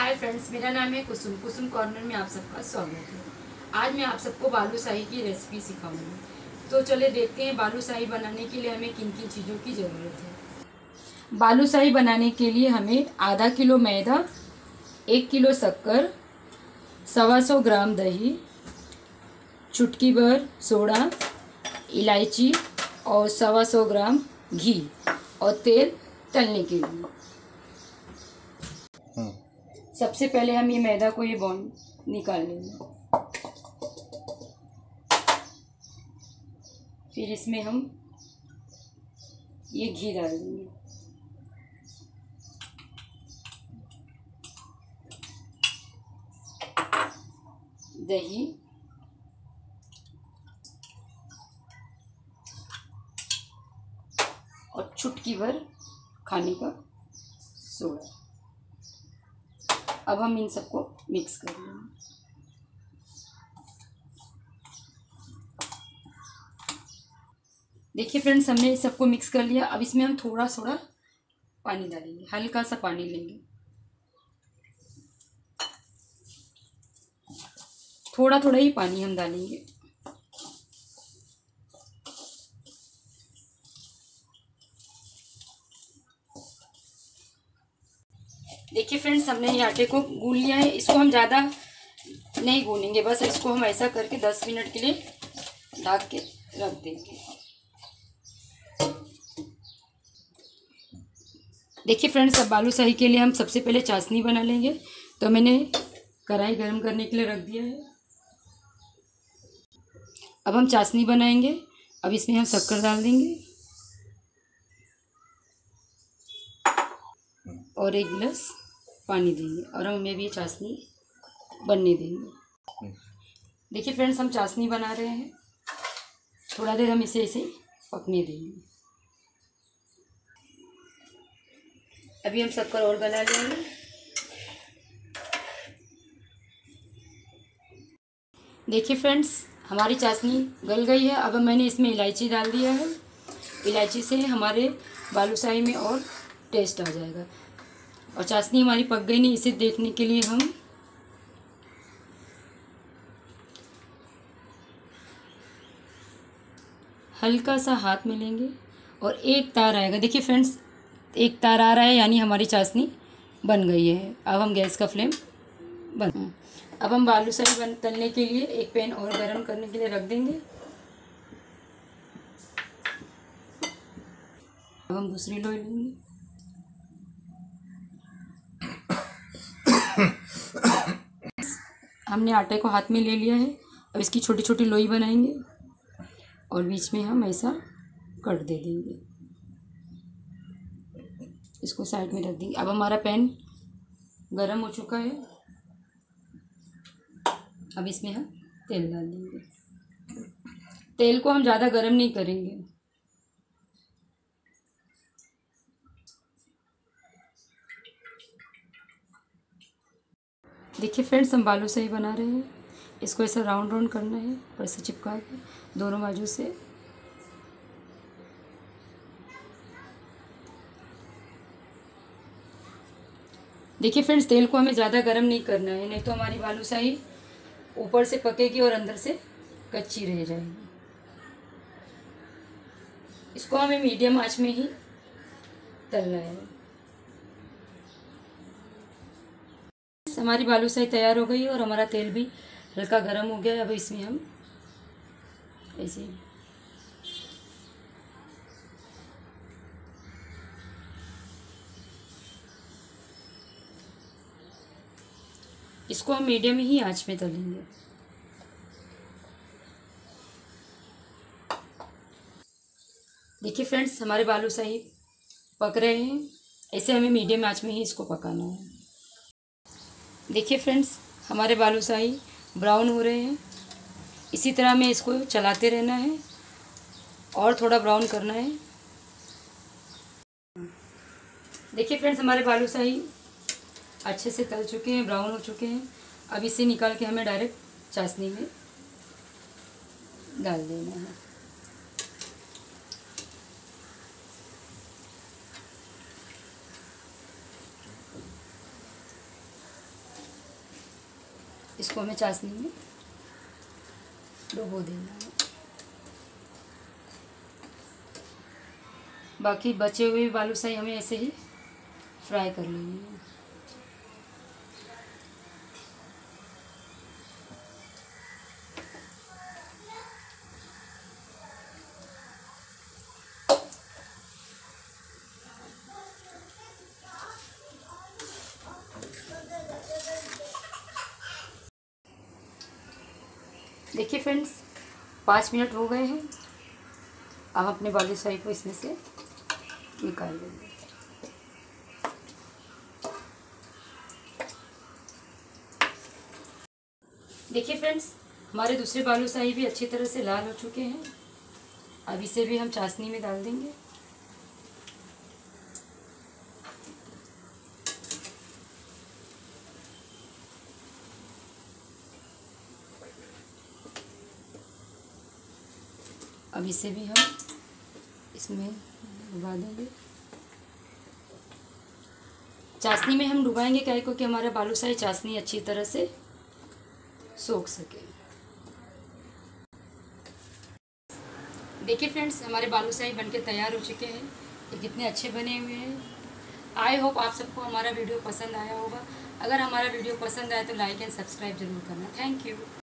Hi friends मेरा नाम है कुसुम। कुसुम कॉर्नर में आप सबका स्वागत है। आज मैं आप सबको बालूशाही की रेसिपी सिखाऊँगी। तो चले देखते हैं बालूशाही बनाने के लिए हमें किन किन चीज़ों की ज़रूरत है। बालूशाही बनाने के लिए हमें आधा किलो मैदा, एक किलो शक्कर, सवा सौ ग्राम दही, चुटकी भर सोडा, इलायची और सवा सौ ग्राम घी और तेल तलने के लिए। सबसे पहले हम ये मैदा को ये बॉन्ड निकाल लेंगे। फिर इसमें हम ये घी डाल देंगे। दही। और चुटकी भर खाने का सोडा। अब हम इन सबको मिक्स कर लेंगे देखिए फ्रेंड्स हमने सबको मिक्स कर लिया। अब इसमें हम थोड़ा थोड़ा पानी डालेंगे। हल्का सा पानी लेंगे। थोड़ा थोड़ा ही पानी हम डालेंगे। देखिए फ्रेंड्स हमने ये आटे को गून लिया है। इसको हम ज़्यादा नहीं गूनेंगे, बस इसको हम ऐसा करके दस मिनट के लिए ढक के रख देंगे। देखिए फ्रेंड्स अब बालू शाही के लिए हम सबसे पहले चाशनी बना लेंगे। तो मैंने कढ़ाई गर्म करने के लिए रख दिया है। अब हम चाशनी बनाएँगे। अब इसमें हम शक्कर डाल देंगे। और एक गिलास पानी देंगे और हम हमें भी चाशनी बनने देंगे। देखिए फ्रेंड्स, हम चाशनी बना रहे हैं। थोड़ा देर हम इसे ऐसे पकने देंगे। अभी हम शक्कर और गला लेंगे। देखिए फ्रेंड्स, हमारी चाशनी गल गई है। अब मैंने इसमें इलायची डाल दिया है। इलायची से हमारे बालूशाही में और टेस्ट आ जाएगा। और चाशनी हमारी पक गई नहीं, इसे देखने के लिए हम हल्का सा हाथ में लेंगे और एक तार आएगा। देखिए फ्रेंड्स एक तार आ रहा है, यानी हमारी चाशनी बन गई है। अब हम गैस का फ्लेम बंद अब हम बालूशाही बन, तलने के लिए एक पैन और गर्म करने के लिए रख देंगे। अब हम दूसरी लोई लेंगे। हमने आटे को हाथ में ले लिया है, अब इसकी छोटी छोटी लोई बनाएँगे और बीच में हम ऐसा कट दे देंगे। इसको साइड में रख देंगे। अब हमारा पैन गरम हो चुका है। अब इसमें हम तेल डाल देंगे। तेल को हम ज़्यादा गरम नहीं करेंगे। देखिए फ्रेंड्स हम बालू से ही बना रहे हैं। इसको ऐसा राउंड राउंड करना है, और ऐसे चिपका के दोनों बाजू से। देखिए फ्रेंड्स तेल को हमें ज़्यादा गर्म नहीं करना है, नहीं तो हमारी बालूशाही ऊपर से पकेगी और अंदर से कच्ची रह जाएगी। इसको हमें मीडियम आँच में ही तलना है। हमारी बालूशाही तैयार हो गई और हमारा तेल भी हल्का गर्म हो गया अब इसमें हम ऐसे इसको हम मीडियम ही आँच में तलेंगे। देखिए फ्रेंड्स, हमारे बालू बालूशाही पक रहे हैं। ऐसे हमें मीडियम आँच में ही इसको पकाना है। देखिए फ्रेंड्स हमारे बालूशाही ब्राउन हो रहे हैं। इसी तरह हमें इसको चलाते रहना है और थोड़ा ब्राउन करना है। देखिए फ्रेंड्स हमारे बालूशाही अच्छे से तल चुके हैं ब्राउन हो चुके हैं। अब इसे निकाल के हमें डायरेक्ट चाशनी में डाल देना है। इसको हमें चाशनी में डुबो देना है। बाकी बचे हुए बालूशाही हमें ऐसे ही फ्राई कर लेनी है। देखिए फ्रेंड्स पाँच मिनट हो गए हैं। अब अपने बालूशाही को इसमें से निकाल लेंगे। देखिए फ्रेंड्स हमारे दूसरे बालूशाही भी अच्छी तरह से लाल हो चुके हैं। अब इसे भी हम चाशनी में डाल देंगे। अब इसे भी हम इसमें डुबा देंगे। चाशनी में हम डुबाएँगे क्या, क्योंकि हमारा बालूशाही चाशनी अच्छी तरह से सोख सके। देखिए फ्रेंड्स, हमारे बालूशाही बनके तैयार हो चुके हैं। ये कितने अच्छे बने हुए हैं। आई होप आप सबको हमारा वीडियो पसंद आया होगा। अगर हमारा वीडियो पसंद आए तो लाइक एंड सब्सक्राइब ज़रूर करना। Thank you.